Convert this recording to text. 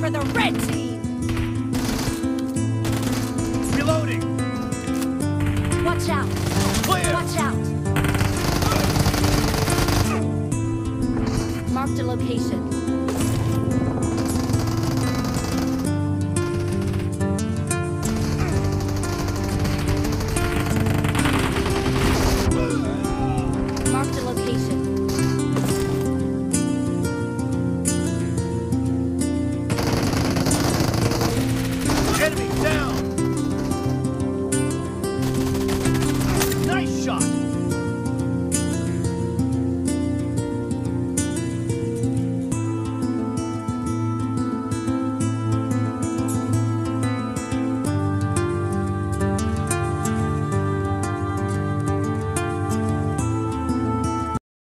for the red team! Reloading! Watch out! Clear. Watch out! Marked a location. Marked a location. down! Nice shot!